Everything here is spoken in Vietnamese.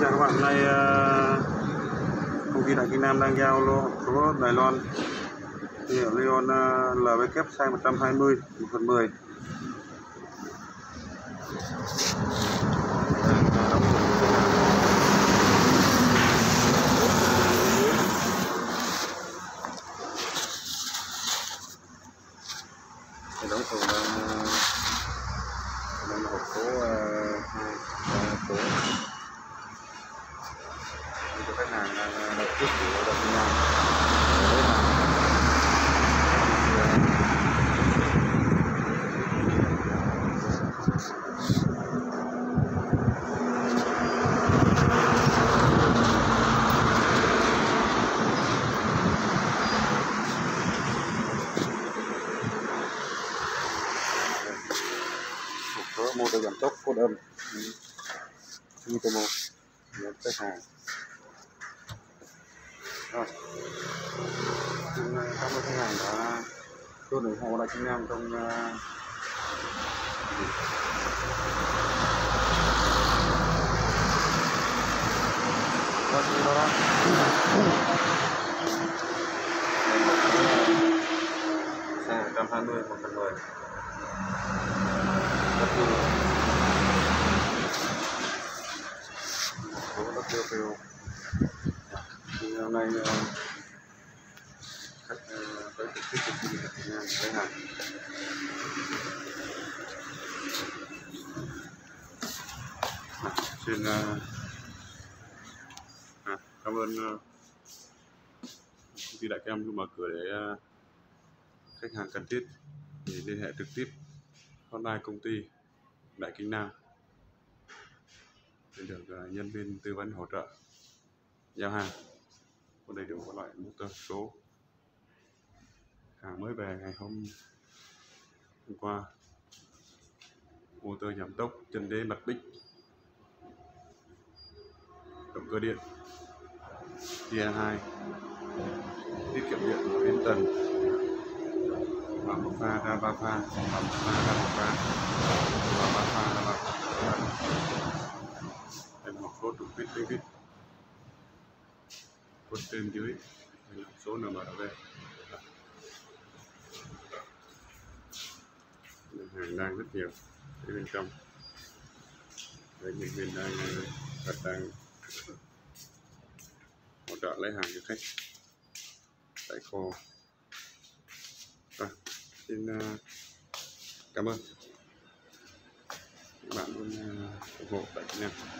chào các bạn, hôm nay ờ, công ty đại kim nam đang giao lô số đài loan. Hiệu leon ờ, lvk size 120 1 phần 10 đóng thùng đang ờ, đóng hộp số 2 đợi tiếp của đợt Việt Nam một số motor giảm tốc cốt âm Nitomo nhận khách hàng rồi. Xin cảm ơn khách hàng đã luôn ủng hộ lại chúng em trong đó Vâng, đi đâu đó. Xe 120 một phần 10 rất nhiều. Rất nhiều thì hôm nay ờ, khách ờ, tới trực tiếp công ty Việt Nam lấy hàng À, xin ờ, à, cảm ơn công ty Đại kem luôn mở cửa để khách hàng cần thiết thì liên hệ trực tiếp hotline công ty Đại Kinh Nam. Để được nhân viên tư vấn hỗ trợ giao hàng có đầy đủ các loại motor số. Hàng mới về ngày hôm hôm qua. Motor giảm tốc, chân đế mặt bích. Động cơ điện. Tia 2 tiết kiệm điện viên tần. Và một pha ra ba pha. Và một pha ra một pha. Và ba pha ra ba pha. Đây là một số trụ vít vít cốt trên dưới. Đây là mà số NMRV hàng đang rất nhiều ở bên trong. Đây nhân viên đang đang hỗ trợ lấy hàng cho khách. Tại kho. Rồi xin uh, cảm ơn. Các bạn luôn uh, ủng hộ tại kênh